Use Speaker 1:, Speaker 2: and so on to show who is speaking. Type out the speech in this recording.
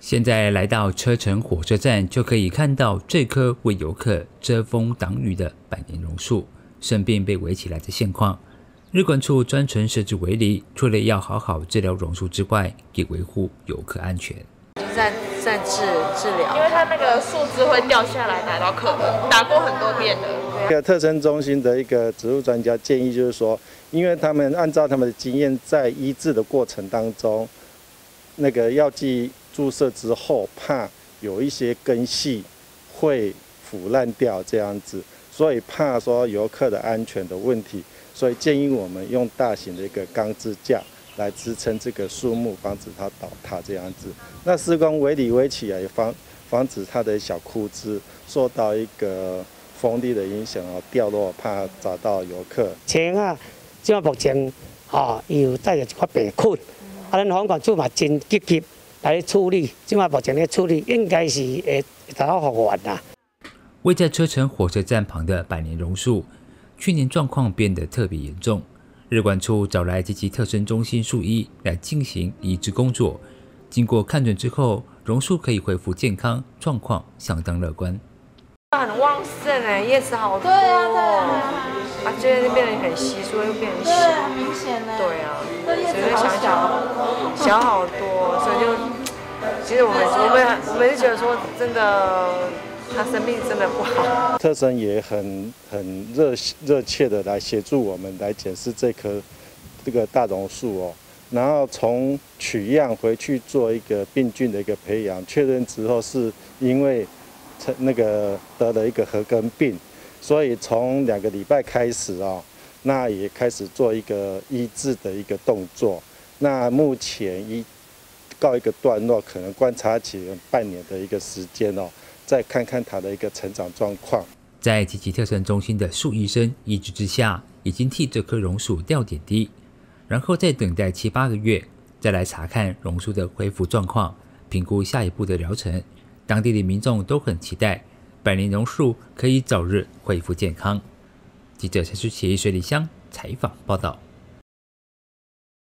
Speaker 1: 现在来到车城火车站，就可以看到这棵为游客遮风挡雨的百年榕树，生病被围起来的现况。日管处专程设置围篱，除了要好好治疗榕树之外，也维护游客安全。
Speaker 2: 在在治治疗，
Speaker 3: 因为它那个树枝会掉下来打到客人，打过很多遍的。
Speaker 4: 这个特征中心的一个植物专家建议就是说，因为他们按照他们的经验，在医治的过程当中，那个药剂注射之后，怕有一些根系会腐烂掉这样子，所以怕说游客的安全的问题。所以建议我们用大型的一个钢支架来支撑这个树木，防止它倒塌这样子。那施工围里围起来，防防止它的小枯枝受到一个风力的影响而掉落，怕砸到游客。
Speaker 5: 青啊，即目前啊，有带着一块白菌，啊，咱房管处嘛真积极来处理，即个目前咧处理应该是会达到复原啦。
Speaker 1: 位在车城火车站旁的百年榕树。去年状况变得特别严重，日管处找来及其特生中心树医来进行移植工作。经过看准之后，榕树可以恢复健康，状况相当乐观。
Speaker 2: 很旺盛哎，叶子好多。
Speaker 3: 对啊，对啊。
Speaker 2: 啊，这边变得很稀疏，又变小。
Speaker 3: 对啊，明显呢。
Speaker 2: 对啊。
Speaker 3: 所以小
Speaker 2: 小小好多，所以就其实我们我们我们是觉得说真的。他生病真的不好。
Speaker 4: 特生也很很热热切的来协助我们来检视这棵这个大榕树哦，然后从取样回去做一个病菌的一个培养，确认之后是因为成那个得了一个核根病，所以从两个礼拜开始哦，那也开始做一个医治的一个动作。那目前一告一个段落，可能观察期半年的一个时间哦。再看看它的一个成长状况。
Speaker 1: 在积极特生中心的树医生医治之下，已经替这棵榕树吊点滴，然后再等待七八个月，再来查看榕树的恢复状况，评估下一步的疗程。当地的民众都很期待百年榕树可以早日恢复健康。记者陈淑琪、水里香采访报道。